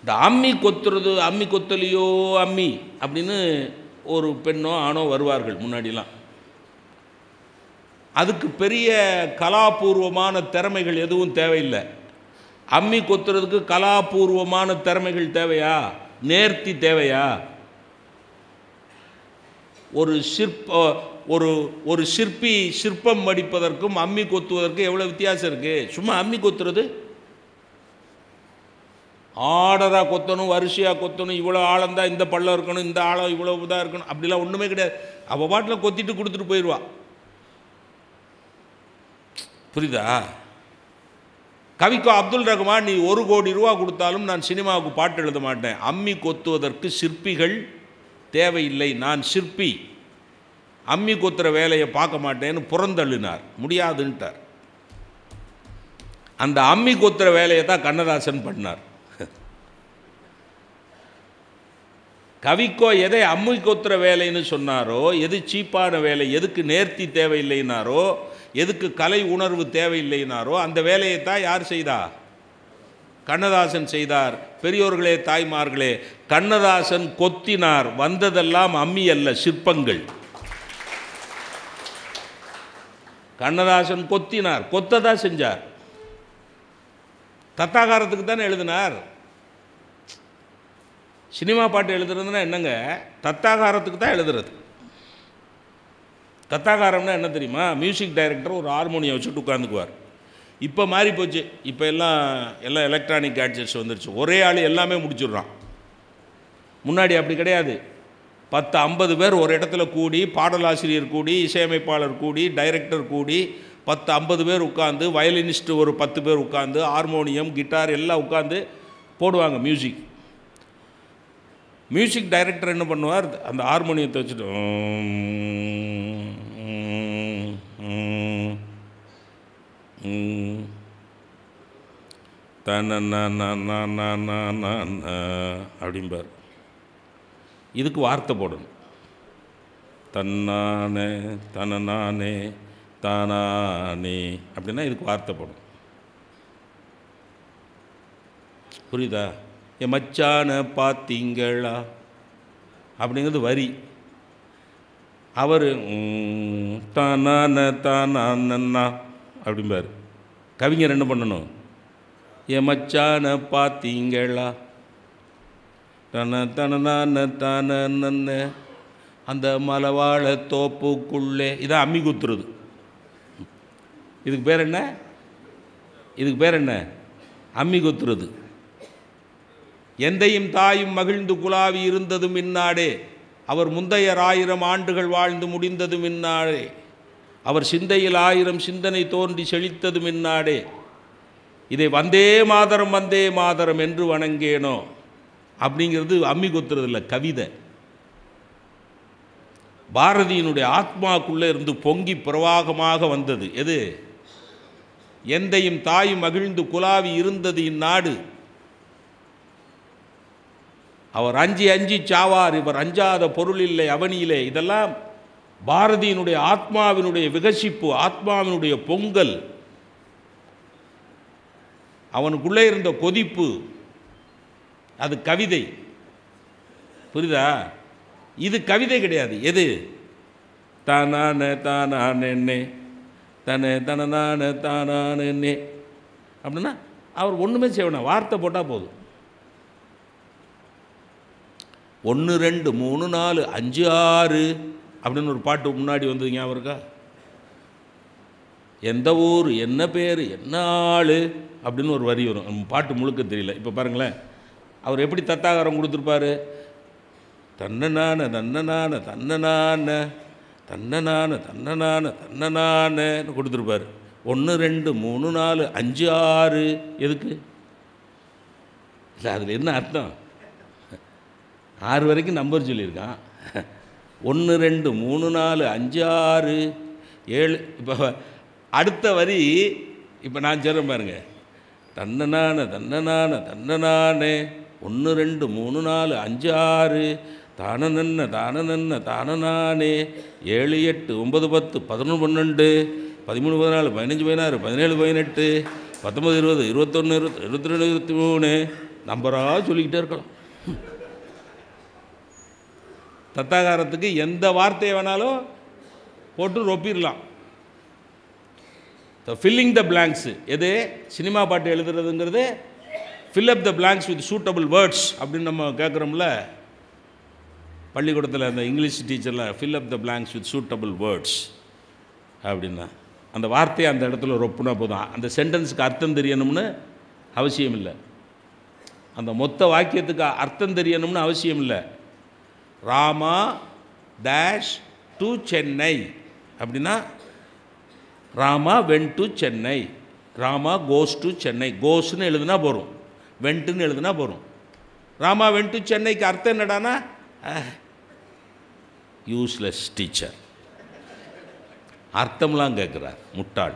இந்த அம்மி கொத்துறது அம்மி கொத்தலையோ அம்மி அப்படின்னு ஒரு பெண்ணோ ஆணோ வருவார்கள் முன்னாடிலாம். அதுக்கு பெரிய கலாபூர்வமான திறமைகள் எதுவும் தேவையில்லை. அம்மி கொத்துறதுக்கு கலாபூர்வமான திறமைகள் தேவையா? நேர்த்தி தேவையா? ஒரு சிற்ப ஒரு ஒரு சிற்பி சிற்பம் வடிப்பதற்கும் அம்மி கொத்துவதற்கும் எவ்வளோ வித்தியாசம் இருக்குது சும்மா அம்மி கொத்துறது? ஆர்டராக கொத்தணும் வரிசையாக கொத்தணும் இவ்வளோ ஆழந்தா இந்த பள்ளம் இருக்கணும் இந்த ஆழம் இவ்வளோ இதாக இருக்கணும் அப்படிலாம் ஒன்றுமே கிடையாது. அவள் பாட்டில் கொத்திட்டு கொடுத்துட்டு போயிடுவா புரியுதா? கவிக்கோ அப்துல் ரஹ்மான் நீ ஒரு கோடி ரூபா கொடுத்தாலும் நான் சினிமாவுக்கு பாட்டு எழுத மாட்டேன். அம்மி கொத்துவதற்கு சிற்பிகள் தேவையில்லை நான் சிற்பி. அம்மி கொத்துற வேலையை பார்க்க மாட்டேன்னு புறந்தள்ளினார். முடியாதுன்ட்டார். அந்த அம்மி கொத்துற வேலையை தான் கண்ணதாசன் பண்ணார். கவிக்கோ எதை அம்மி கொத்துற வேலைன்னு சொன்னாரோ எது சீப்பான வேலை எதுக்கு நேர்த்தி தேவையில்லைனாரோ எதுக்கு கலை உணர்வு தேவையில்லைனாரோ அந்த வேலையை தான் யார் செய்தா? கண்ணதாசன் செய்தார். பெரியோர்களே தாய்மார்களே கண்ணதாசன் கொத்தினார். வந்ததெல்லாம் அம்மி அல்ல சிற்பங்கள். கண்ணதாசன் கொத்தினார். கொத்ததா செஞ்சார். தத்தாகாரத்துக்கு தானே எழுதினார். சினிமா பாட்டு எழுதுறதுன்னா என்னங்க? தத்தாகாரத்துக்கு தான் எழுதுறது. தத்தாகாரம்னா என்ன தெரியுமா? மியூசிக் டைரக்டர் ஒரு ஹார்மோனியை வச்சுட்டு உட்காந்துக்குவார் இப்போ மாறி போச்சு. இப்போ எல்லாம் எல்லாம் எலக்ட்ரானிக் கேட்ஜெட்ஸ் வந்துருச்சு. ஒரே ஆள் எல்லாமே முடிச்சிடுறான். முன்னாடி அப்படி கிடையாது. பத்து ஐம்பது பேர் ஒரு இடத்துல கூடி பாடலாசிரியர் கூடி இசையமைப்பாளர் கூடி டைரக்டர் கூடி பத்து ஐம்பது பேர் உட்காந்து வயலினிஸ்ட் ஒரு பத்து பேர் உட்காந்து ஹார்மோனியம் கிட்டார் எல்லாம் உட்காந்து போடுவாங்க மியூசிக் மியூசிக் டைரக்டர் என்ன பண்ணுவார்? அந்த ஹார்மோனியத்தை வச்சுட்டு அப்படிம்பார். இதுக்கு வார்த்தை போடணும். தன்னானே தனநானே தானானே அப்படின்னா இதுக்கு வார்த்தை போடணும். புரியுதா? என் மச்சான பார்த்தீங்களா அப்படிங்கிறது வரி. அவர் தானான தானா அப்படிம்பார். கவிஞர் என்ன பண்ணணும்? என் மச்சான பார்த்தீங்களா தன தனனான தான அந்த மலவாழ தோப்புக்குள்ளே இதான் அம்மி குத்துறது இதுக்கு பேர் என்ன? இதுக்கு பேர் என்ன? அம்மி குத்துறது எந்தையும் தாயும் மகிழ்ந்து குலாவி இருந்ததும் இந்நாடே அவர் முந்தையர் ஆயிரம் ஆண்டுகள் வாழ்ந்து முடிந்ததும் இந்நாடே அவர் சிந்தையில் ஆயிரம் சிந்தனை தோன்றி செழித்ததும் இந்நாடே இதை வந்தே மாதரம் வந்தே மாதரம் என்று வணங்கேனோ? அப்படிங்கிறது அம்மி கொத்துறதில்ல கவிதை. பாரதியினுடைய ஆத்மாக்குள்ளே இருந்து பொங்கி பிரவாகமாக வந்தது. எது? எந்தையும் தாயும் மகிழ்ந்து குலாவி இருந்தது இந்நாடு. அவர் அஞ்சி அஞ்சி சாவார் இவர் அஞ்சாத பொருள் இல்லை அவனியிலே இதெல்லாம் பாரதியினுடைய ஆத்மாவினுடைய விகசிப்பு ஆத்மாவினுடைய பொங்கல். அவனுக்குள்ளே இருந்த கொதிப்பு அது கவிதை. புரியுதா? இது கவிதை கிடையாது. எது? தானான தானானே தன தனநான தானானே அப்படின்னா அவர் ஒன்றுமே செய்யணும் வார்த்தை போட்டால் போதும். ஒன்று ரெண்டு மூணு நாலு அஞ்சு ஆறு அப்படின்னு ஒரு பாட்டு முன்னாடி வந்தது ஞாபகம் இருக்கா? எந்த ஊர் என்ன பேர் என்ன ஆள் அப்படின்னு ஒரு வரி வரும். பாட்டு முழுக்க தெரியல. இப்போ பாருங்களேன். அவர் எப்படி தத்தாகாரம் கொடுத்துருப்பாரு? தன்னனான தன்னனான தன்னனான தன்னனான தன்னனான தன்னனானு கொடுத்துருப்பாரு. ஒன்று ரெண்டு மூணு நாலு அஞ்சு ஆறு எதுக்கு? இல்லை அதில் என்ன அர்த்தம்? ஆறு வரைக்கும் நம்பர் சொல்லியிருக்கான். ஒன்று ரெண்டு மூணு நாலு அஞ்சு ஆறு ஏழு இப்போ அடுத்த வரி இப்போ நான் சொல்கிறேன் பாருங்க. தன்னனான தன்னனான தன்னனானே. ஒன்று ரெண்டு மூணு நாலு அஞ்சு ஆறு தானநன்ன தானநன்ன தானநானே ஏழு எட்டு ஒன்பது பத்து பதினொன்று பன்னெண்டு பதிமூணு பதினாலு பதினஞ்சு பதினாறு பதினேழு பதினெட்டு பத்தொம்பது இருபது இருபத்தொன்று இருபத்தி இருபத்தி ரெண்டு இருபத்தி மூணு. நம்பராக சொல்லிக்கிட்டே இருக்கலாம். தத்தாகாரத்துக்கு எந்த வார்த்தையை வேணாலும் போட்டு ரொப்பிடலாம். த ஃபில்லிங் த பிளாங்க்ஸு எது? சினிமா பாட்டு எழுதுறதுங்கிறது fill up the blanks with suitable words அப்படின்னு நம்ம கேட்குறோம்ல பள்ளிக்கூடத்தில் அந்த English டீச்சரில் fill up the blanks with suitable words அப்படின்னா அந்த வார்த்தையை அந்த இடத்துல ரொப்புனா போதும். அந்த சென்டென்ஸுக்கு அர்த்தம் தெரியணும்னு அவசியம் இல்லை அந்த மொத்த வாக்கியத்துக்கு அர்த்தம் தெரியணும்னு அவசியம் இல்லை ராமா டேஷ் டு சென்னை அப்படின்னா Rama went to Chennai Rama goes to Chennai கோஸ்ன்னு எழுதுனா போகிறோம் வென்ட்டுன்னு எழுதுனா போகிறோம் ராமா வென் டு சென்னைக்கு அர்த்தம் என்னடானா யூஸ்லெஸ் டீச்சர் அர்த்தம்லாம் கேட்குறார் முட்டாள்.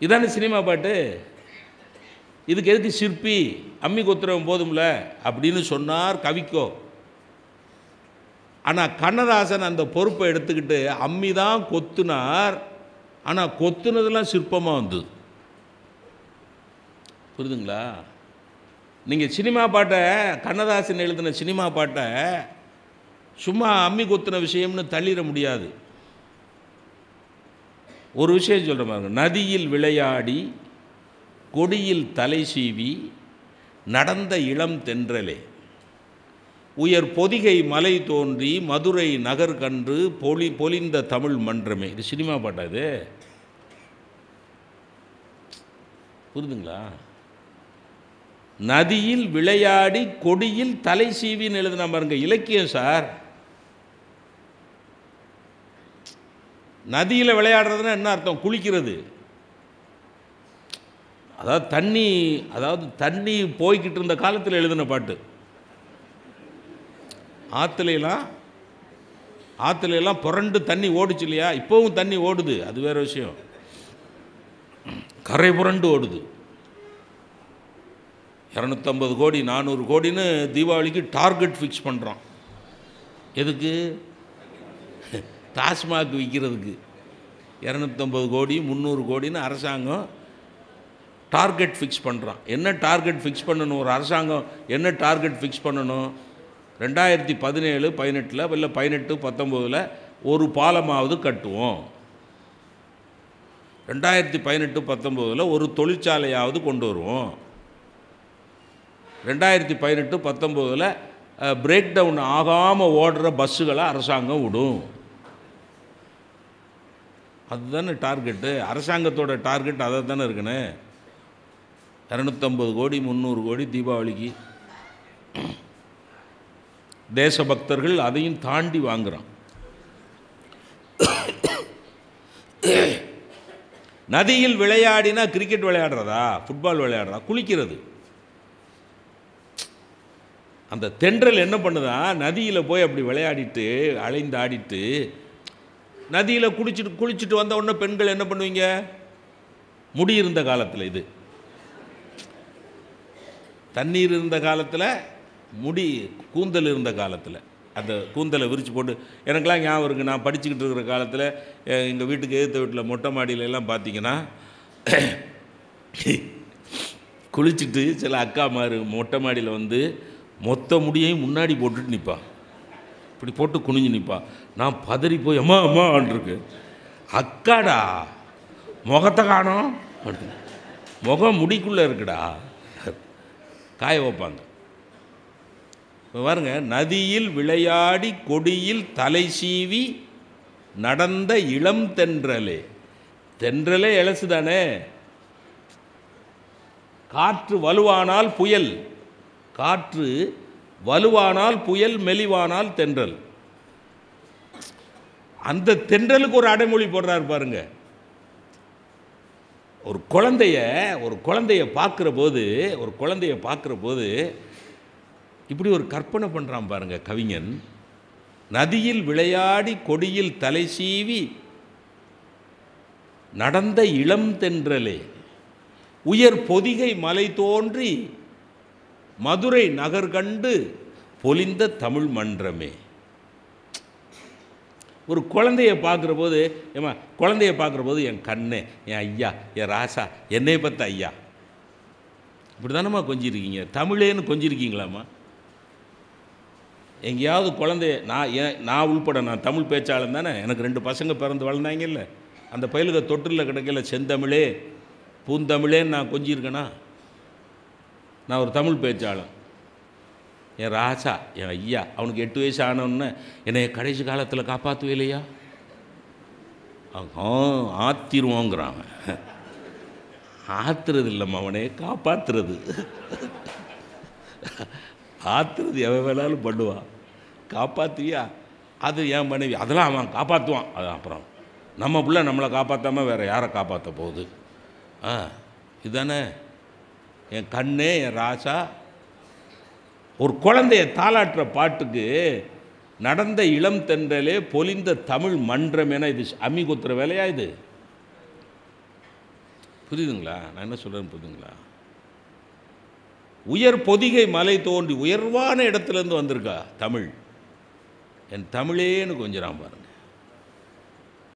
இதான சினிமா பாட்டு? இதுக்கு எதுக்கு சிற்பி? அம்மி கொத்துறவன் போதும்ல? அப்படின்னு சொன்னார் கவிக்கோ. ஆனால் கண்ணதாசன் அந்த பொறுப்பை எடுத்துக்கிட்டு அம்மி தான் கொத்துனார். ஆனால் கொத்துனதெல்லாம் சிற்பமாக வந்தது. புரியுதுங்களா? நீங்கள் சினிமா பாட்டை கண்ணதாசன் எழுதின சினிமா பாட்டை சும்மா அம்மி கொத்தின விஷயம்னு தள்ளிட முடியாது. ஒரு விஷயம் சொல்கிற மாதிரி நதியில் விளையாடி கொடியில் தலை சீவி நடந்த இளம் தென்றலே. உயர் பொதிகை மலை தோன்றி மதுரை நகர் கன்று பொலி பொலிந்த தமிழ் மன்றமே. இது சினிமா பாட்டா இது? புரிதுங்களா? நதியில் விளையாடி கொடியில் தலை சீவின்னு எழுதுனா பாருங்க இலக்கியம் சார். நதியில் விளையாடுறதுன்னா என்ன அர்த்தம்? குளிக்கிறது. அதாவது தண்ணி அதாவது தண்ணி போய்கிட்டு இருந்த காலத்தில் எழுதின பாட்டு. ஆற்றுலாம் ஆற்றுலாம் புரண்டு தண்ணி ஓடுச்சு இல்லையா? இப்போவும் தண்ணி ஓடுது அது வேற விஷயம். கரை புரண்டு ஓடுது. இரநூத்தம்பது கோடி நானூறு கோடின்னு தீபாவளிக்கு டார்கெட் ஃபிக்ஸ் பண்ணுறோம் எதுக்கு? டாஸ்மாக் விற்கிறதுக்கு இரநூத்தம்பது கோடி முந்நூறு கோடின்னு அரசாங்கம் டார்கெட் ஃபிக்ஸ் பண்ணுறான் என்ன டார்கெட் ஃபிக்ஸ் பண்ணணும்? ஒரு அரசாங்கம் என்ன டார்கெட் ஃபிக்ஸ் பண்ணணும்? ரெண்டாயிரத்தி பதினேழு பதினெட்டில் இல்லை பதினெட்டு பத்தொம்போதில் ஒரு பாலமாவது கட்டுவோம். ரெண்டாயிரத்தி பதினெட்டு பத்தொம்போதில் ஒரு தொழிற்சாலையாவது கொண்டு வருவோம். ரெண்டாயிரத்தி பதினெட்டு பத்தொம்போதில் பிரேக் டவுன் ஆகாமல் ஓடுற பஸ்ஸுகளை அரசாங்கம் விடும். அதுதானே டார்கெட்டு. அரசாங்கத்தோட டார்கெட் அதை தானே இருக்குன்னு இரநூத்தம்பது கோடி முந்நூறு கோடி தீபாவளிக்கு தேசபக்தர்கள் அதையும் தாண்டி வாங்குகிறான் நதியில் விளையாடினா கிரிக்கெட் விளையாடுறதா? ஃபுட்பால் விளையாடுறதா? குளிக்கிறது. அந்த தென்றல் என்ன பண்ணுதா? நதியில் போய் அப்படி விளையாடிட்டு அலைந்து ஆடிட்டு நதியில் குளிச்சுட்டு குளிச்சுட்டு வந்த உடனே பெண்கள் என்ன பண்ணுவீங்க? முடி இருந்த காலத்தில் இது. தண்ணீர் இருந்த காலத்தில் முடி கூந்தல் இருந்த காலத்தில். அந்த கூந்தலை விரித்து போட்டு எனக்கெல்லாம் ஞாபகம் இருக்குது நான் படிச்சுக்கிட்டு இருக்கிற காலத்தில் எங்கள் வீட்டுக்கு எதிர்த்த வீட்டில் மொட்டை மாடியில எல்லாம் பார்த்தீங்கன்னா குளிச்சுட்டு சில அக்கா மாரு மொட்டை மாடியில் வந்து மொத்த முடியையும் முன்னாடி போட்டுட்டு நிற்பான் இப்படி போட்டு குனிஞ்சு நிற்பா நான் பதறி போய் அம்மா அம்மான்ருக்கு அக்காடா முகத்தை காணோம். முகம் முடிக்குள்ளே இருக்குடா. காய வைப்பாங்க. இப்போ பாருங்க நதியில் விளையாடி கொடியில் தலை சீவி நடந்த இளம் தென்றலே. தென்றலே இலசு தானே காற்று வலுவானால் புயல். காற்று வலுவானால் புயல் மெலிவானால் தென்றல். அந்த தென்றலுக்கு ஒரு அடைமொழி போடுறாரு பாருங்கள் ஒரு குழந்தைய ஒரு குழந்தைய பார்க்குற போது ஒரு குழந்தைய பார்க்குற போது இப்படி ஒரு கற்பனை பண்ணுறான் பாருங்கள் கவிஞன். நதியில் விளையாடி கொடியில் தலை சீவி நடந்த இளம் தென்றலே உயர் பொதிகை மலை தோன்றி மதுரை நகர் கண்டு பொலிந்த தமிழ் மன்றமே. ஒரு குழந்தைய பார்க்குற போது ஏமா குழந்தைய பார்க்குற போது என் கண்ணு என் ஐயா என் ராசா என்னை பார்த்த ஐயா. இப்படி தானம்மா கொஞ்சிருக்கீங்க? தமிழேன்னு கொஞ்சிருக்கீங்களாம்மா? எங்கேயாவது குழந்தைய நான் ஏன் நான் உள்பட நான் தமிழ் பேச்சாளன் தானே? எனக்கு ரெண்டு பசங்க பிறந்து வளர்ந்தாங்கல்ல. அந்த பயலுக தொட்டில் கிடைக்கல செந்தமிழே பூந்தமிழேன்னு நான் கொஞ்சிருக்கேனா? நான் ஒரு தமிழ் பேச்சாளன். என் ராசா என் ஐயா அவனுக்கு எட்டு வயசு ஆனோன்னு என்னை கடைசி காலத்தில் காப்பாற்றுவே இல்லையா அவன் ஆத்திருவோங்கிறான் அவன். ஆத்துறது இல்லைம்மா அவனே காப்பாத்துறது. ஆத்துறது எவன் வேணாலும் பண்ணுவான் காப்பாற்றுவியா அது என் மனைவி. அதெல்லாம் அவன் காப்பாற்றுவான் அது அப்புறம் நம்ம பிள்ளை நம்மளை காப்பாற்றாம வேறு யாரை காப்பாற்ற போகுது? ஆ இதுதானே என் கண்ணே என் ராசா ஒரு குழந்தைய தாளாட்டுற பாட்டுக்கு நடந்த இளம் தென்றலே பொலிந்த தமிழ் மன்றம் என இது அம்மி குத்துற வேலையா இது? புரியுதுங்களா? நான் என்ன சொல்கிறேன்னு புரியுதுங்களா? உயர் பொதிகை மலை தோன்றி உயர்வான இடத்துலேருந்து வந்திருக்கா தமிழ். என் தமிழேன்னு கொஞ்சம் பாருங்க.